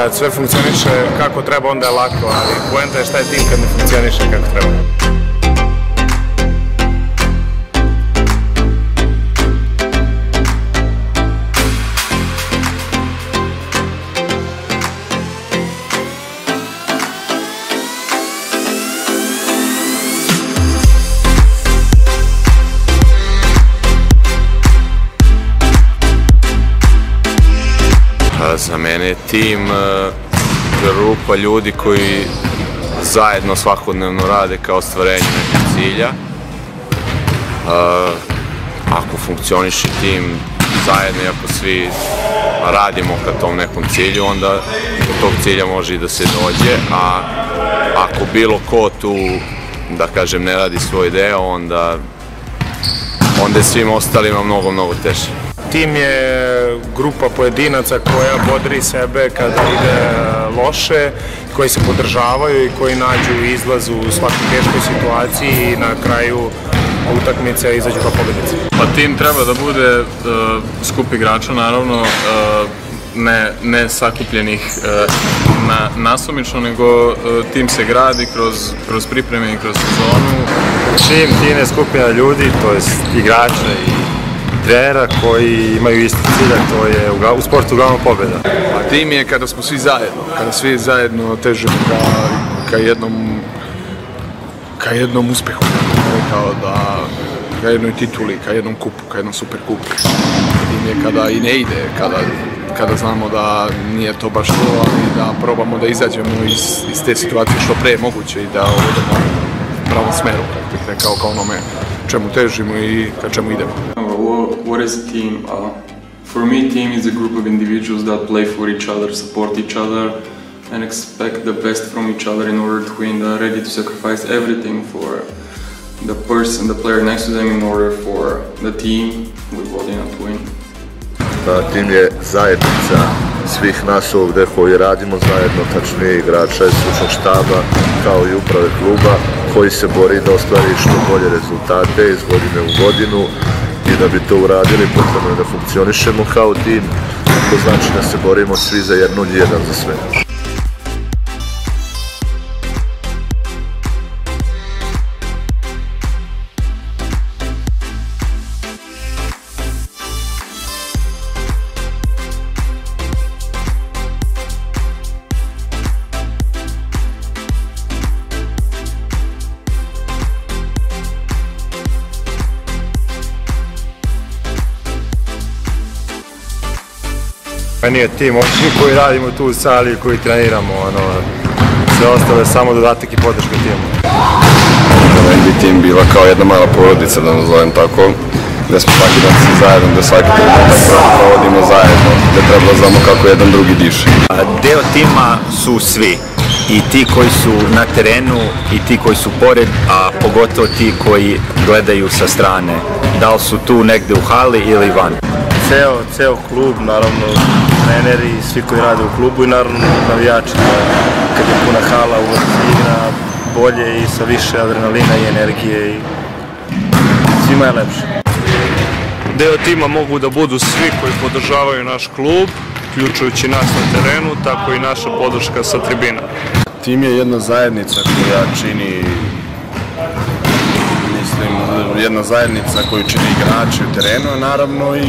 kad sve funkcioniše kako treba onda je lako, ali poenta je šta je tim kad ne funkcioniše kako treba. Mene je tim e, grupa ljudi koji zajedno svakodnevno rade kao ostvarenje nekog cilja. E, ako funkcioniše tim zajedno i ako svi radimo ka tom nekom cilju, onda do tog cilja može i da se dođe, a ako bilo ko tu, da kažem, ne radi svoj deo, onda, onda je svim ostalima mnogo, mnogo teže. Tim je grupa pojedinaca koja bodri sebe kada ide loše, koji se podržavaju i koji nađu izlaz u svakoj teškoj situaciji i na kraju utakmice izađu kao pobednici. Pa tim treba da bude uh, skup igrača, naravno, uh, ne, ne sakupljenih uh, na, nasumično, nego uh, tim se gradi kroz, kroz pripreme i kroz sezonu. Tim je skupina ljudi, to je igrača i trenera koji imaju isti cilj, to je u, sportu uglavnom pobjeda. A tim je kada smo svi zajedno, kada svi zajedno težimo ka, ka jednom ka jednom uspehu, kao da ka jednoj tituli, ka jednom kupu, ka jednom super kupu. Tim je kada i ne ide, kada, kada znamo da nije to baš to, ali da probamo da izađemo iz, iz te situacije što pre moguće i da odemo u pravom smeru, kako bih rekao, kao onome čemu težimo i ka čemu idemo. What is a team? Uh, for me, team is a group of individuals that play for each other, support each other, and expect the best from each other in order to win. They're ready to sacrifice everything for the person, the player next to them in order for the team with Vodina to win. Da, tim je zajednica svih nas ovde koji radimo zajedno, tačnije igrača i stručnog štaba, kao i uprave kluba, koji se bori da ostvari što bolje rezultate iz godine u godinu da bi to uradili potrebno je da funkcionišemo kao tim, to znači da se borimo svi za jednu jedan za sve. Meni je tim, oni koji radimo tu u sali, koji treniramo, ono, sve ostalo je samo dodatak i podrška timu. Meni bi tim bila kao jedna mala porodica, da nazovem tako, gde smo svaki dan svi zajedno, gde svaki trenutak provodimo zajedno, gde treba da znamo kako jedan drugi diše. Deo tima su svi, i ti koji su na terenu i ti koji su pored, a pogotovo ti koji gledaju sa strane. Da li su tu negde u hali ili van? Ceo, ceo klub, naravno treneri, svi koji rade u klubu i naravno navijači. Kad je puna hala, uvek se igra bolje i sa više adrenalina i energije i svima je lepše. Deo tima mogu da budu svi koji podržavaju naš klub, uključujući nas na terenu, tako i naša podrška sa tribina. Tim je jedna zajednica koja čini jedna zajednica koju čini igrači u terenu, a naravno i,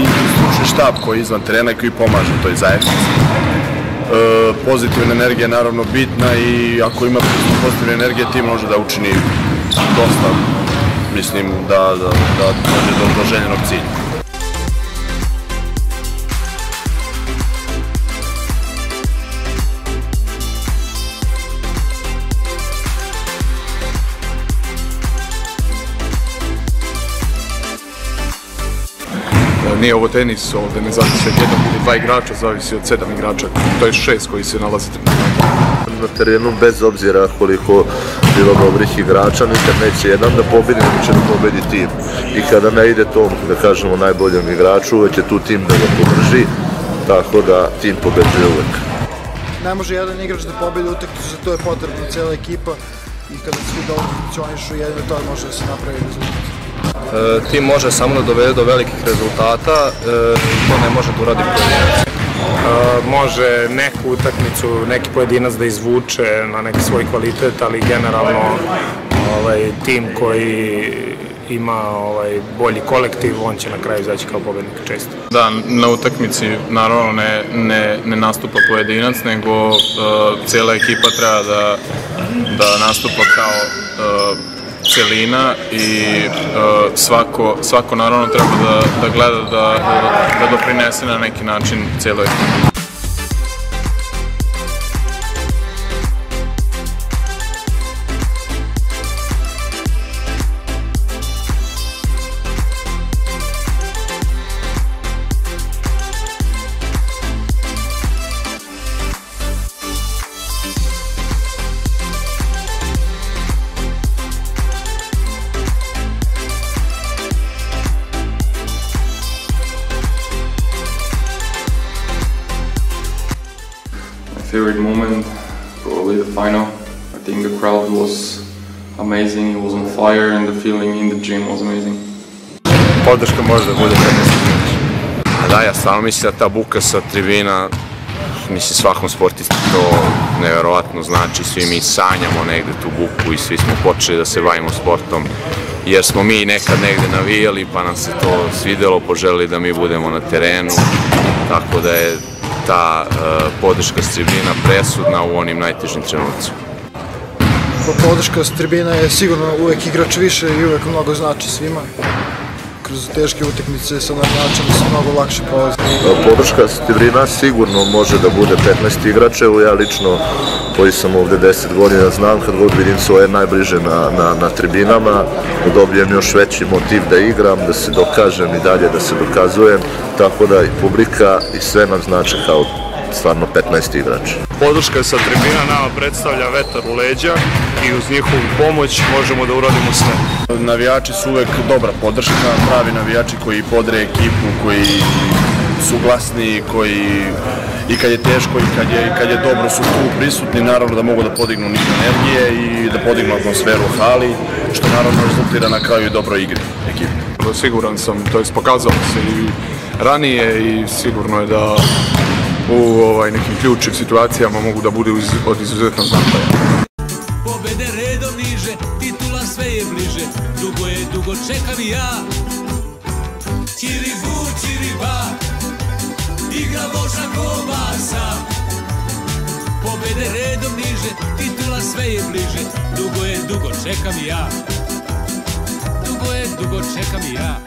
i stručni štab koji je izvan terena i koji pomaže toj zajednici. E, pozitivna energija je naravno bitna i ako ima pozitivne energije tim može da učini dosta mislim da, da, da dođe do, do željenog cilja. Nije ovo tenis, ovde ne zavisi od jednog ili dva igrača, zavisi od sedam igrača, to je šest koji se nalaze na terenu, bez obzira koliko bilo dobrih igrača, nikad neće jedan da pobedi, nego će da pobedi tim. I kada ne ide tom, da kažemo, najboljem igraču, uvek je tu tim da ga podrži, tako da tim pobeđuje uvek. Ne može jedan igrač da pobedi utakmicu, za to je potrebna cela ekipa i kada svi dobro funkcionišu, jedino to može da se napravi rezultat. E, tim može samo da dovede do velikih rezultata, e, to ne može da uradi pojedinac. može neku utakmicu, neki pojedinac da izvuče na neki svoj kvalitet, ali generalno ovaj, tim koji ima ovaj bolji kolektiv, on će na kraju izaći kao pobednik često. Da, na utakmici naravno ne, ne, ne nastupa pojedinac, nego uh, cijela ekipa treba da, da nastupa kao uh, celina i uh, svako, svako naravno treba da, da gleda da, da, da doprinese na neki način cijeloj ekipi. Favorite moment, probably the final. I think the crowd was amazing, it was on fire and the feeling in the gym was amazing. Podrška može da bude 15 Da, ja stvarno mislim da ta buka sa tribina, mislim svakom sportisti to neverovatno znači, svi mi sanjamo negde tu buku i svi smo počeli da se bavimo sportom jer smo mi nekad negde navijali pa nam se to svidelo, poželili da mi budemo na terenu, tako da je ta uh, podrška s tribina presudna u onim najtežim trenucima. Podrška s tribina je sigurno uvek igrač više i uvek mnogo znači svima kroz teške utakmice sa načinom se mnogo lakše prolazi. Podrška s tribina sigurno može da bude 15 igrača, evo ja lično koji sam ovde 10 godina znam kad god vidim svoje najbliže na, na, na tribinama, dobijem još veći motiv da igram, da se dokažem i dalje da se dokazujem, tako da i publika i sve nam znači kao stvarno 15 igrača. Podrška sa tribina nama predstavlja vetar u leđa i uz njihovu pomoć možemo da uradimo sve. Navijači su uvek dobra podrška, pravi navijači koji podre ekipu, koji su glasni, koji i kad je teško i kad je, kad je dobro su tu prisutni, naravno da mogu da podignu nivo energije i da podignu atmosferu u hali, što naravno rezultira na kraju i dobroj igri ekipe. Siguran sam, to je pokazalo se i ranije i sigurno je da u ovaj, nekim ključnim situacijama mogu da bude od izuzetnog značaja. Pobede redom niže, titula sve je bliže, dugo je, dugo čekam ja. Čiribu, čiriba, igra voša kobasa. Pobede redom niže, titula sve je bliže, dugo je, dugo čekam ja. Dugo je, dugo čekam ja.